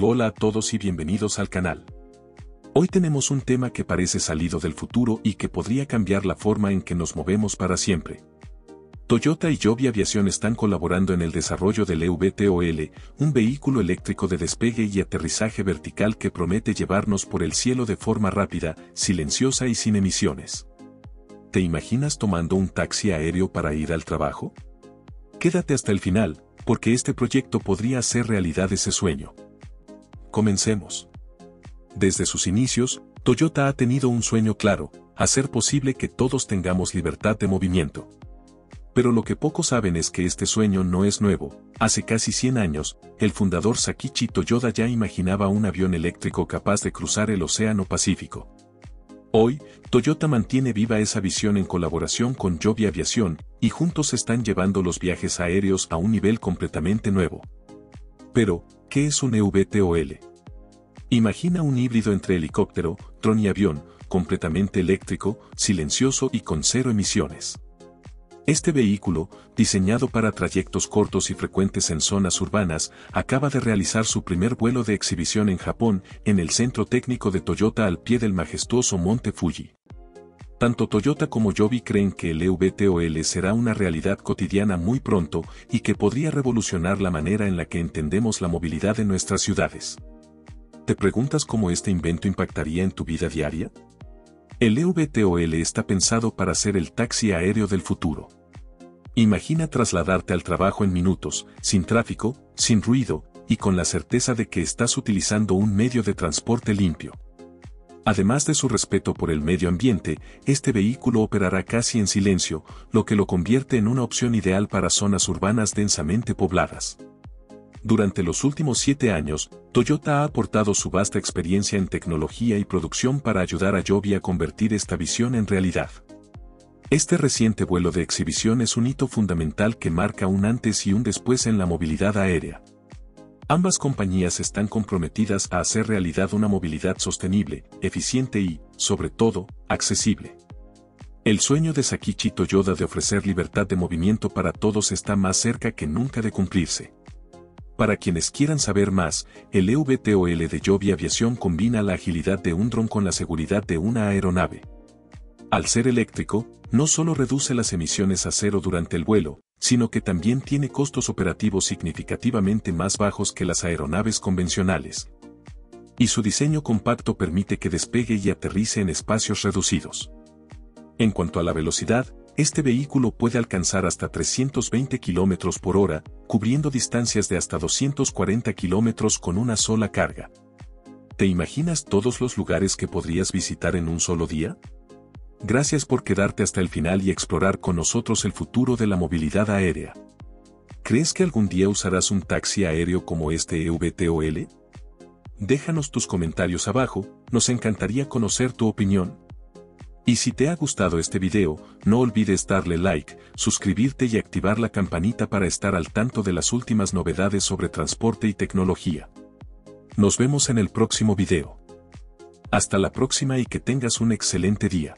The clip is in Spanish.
Hola a todos y bienvenidos al canal. Hoy tenemos un tema que parece salido del futuro y que podría cambiar la forma en que nos movemos para siempre. Toyota y Joby Aviación están colaborando en el desarrollo del EVTOL, un vehículo eléctrico de despegue y aterrizaje vertical que promete llevarnos por el cielo de forma rápida, silenciosa y sin emisiones. ¿Te imaginas tomando un taxi aéreo para ir al trabajo? Quédate hasta el final, porque este proyecto podría hacer realidad ese sueño. Comencemos. Desde sus inicios, Toyota ha tenido un sueño claro, hacer posible que todos tengamos libertad de movimiento. Pero lo que pocos saben es que este sueño no es nuevo. Hace casi 100 años, el fundador Sakichi Toyoda ya imaginaba un avión eléctrico capaz de cruzar el Océano Pacífico. Hoy, Toyota mantiene viva esa visión en colaboración con Joby Aviación, y juntos están llevando los viajes aéreos a un nivel completamente nuevo. Pero, ¿qué es un EVTOL? Imagina un híbrido entre helicóptero, dron y avión, completamente eléctrico, silencioso y con cero emisiones. Este vehículo, diseñado para trayectos cortos y frecuentes en zonas urbanas, acaba de realizar su primer vuelo de exhibición en Japón, en el centro técnico de Toyota al pie del majestuoso monte Fuji. Tanto Toyota como Joby creen que el EVTOL será una realidad cotidiana muy pronto y que podría revolucionar la manera en la que entendemos la movilidad en nuestras ciudades. ¿Te preguntas cómo este invento impactaría en tu vida diaria? El EVTOL está pensado para ser el taxi aéreo del futuro. Imagina trasladarte al trabajo en minutos, sin tráfico, sin ruido, y con la certeza de que estás utilizando un medio de transporte limpio. Además de su respeto por el medio ambiente, este vehículo operará casi en silencio, lo que lo convierte en una opción ideal para zonas urbanas densamente pobladas. Durante los últimos siete años, Toyota ha aportado su vasta experiencia en tecnología y producción para ayudar a Joby a convertir esta visión en realidad. Este reciente vuelo de exhibición es un hito fundamental que marca un antes y un después en la movilidad aérea. Ambas compañías están comprometidas a hacer realidad una movilidad sostenible, eficiente y, sobre todo, accesible. El sueño de Sakichi Toyoda de ofrecer libertad de movimiento para todos está más cerca que nunca de cumplirse. Para quienes quieran saber más, el EVTOL de Joby Aviación combina la agilidad de un dron con la seguridad de una aeronave. Al ser eléctrico, no solo reduce las emisiones a cero durante el vuelo, sino que también tiene costos operativos significativamente más bajos que las aeronaves convencionales. Y su diseño compacto permite que despegue y aterrice en espacios reducidos. En cuanto a la velocidad, este vehículo puede alcanzar hasta 320 km por hora, cubriendo distancias de hasta 240 km con una sola carga. ¿Te imaginas todos los lugares que podrías visitar en un solo día? Gracias por quedarte hasta el final y explorar con nosotros el futuro de la movilidad aérea. ¿Crees que algún día usarás un taxi aéreo como este EVTOL? Déjanos tus comentarios abajo, nos encantaría conocer tu opinión. Y si te ha gustado este video, no olvides darle like, suscribirte y activar la campanita para estar al tanto de las últimas novedades sobre transporte y tecnología. Nos vemos en el próximo video. Hasta la próxima y que tengas un excelente día.